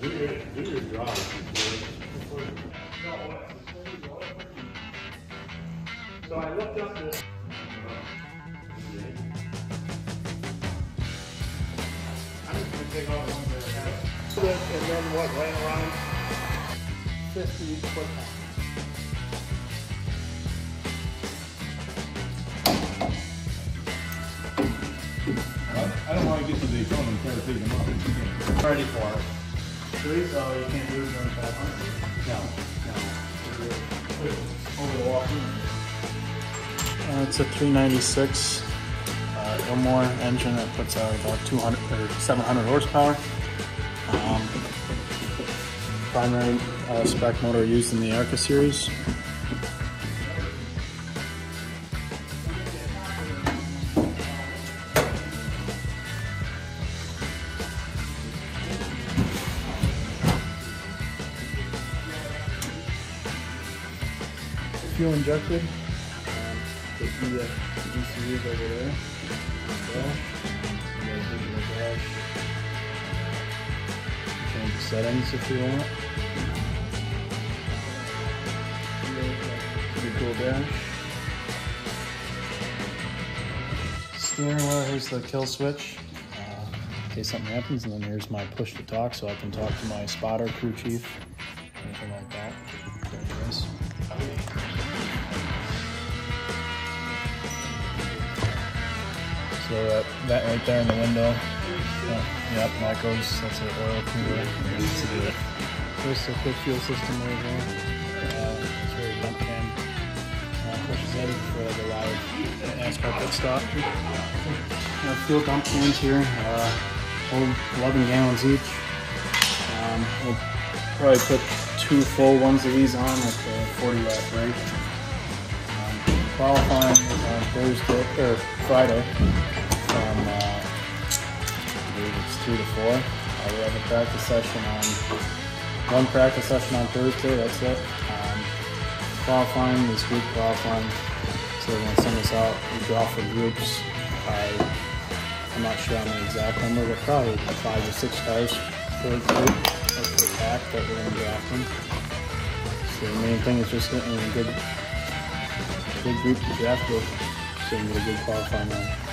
Do your, do your drive before. So I looked up this. I'm just gonna take all the ones that I have. And then what, laying around? Fifty foot pounds. I don't want to get to Daytona and try to take them out. Ready for it. Three, so you can't do it during five hundred. No, Over the walk. Uh, it's a 396 uh, Ilmor engine that puts out about 200 or 700 horsepower. Um, primary uh, spec motor used in the Arca series. Fuel injected. Um, the uh, ECU is over there. So. Change the settings if you want. Pretty cool dash. Steering wheel, here's the kill switch. Uh, in case something happens, and then here's my push to talk, so I can talk to my spotter, crew chief, anything like that. There it So that, that right there in the window, uh, yep, that goes, that's an oil cooler. There's the- quick fuel system right here. Uh, it's where the dump can uh, pushes in for the live NASCAR pit stop. Uh, fuel dump cans here, uh, hold 11 gallons each. Um, we'll probably put two full ones of these on at the 40 lap break. Um, qualifying is on Thursday or Friday from uh, I believe it's two to four. Uh, we have a practice session on one practice session on Thursday. That's it. Um, qualifying this week qualifying. So they're gonna send us out. We draw for groups. I I'm not sure on the exact number, but probably five or six cars per group or per pack that we're gonna draft from. So the main thing is just getting a good good group to draft with, so you can get a good qualifying run.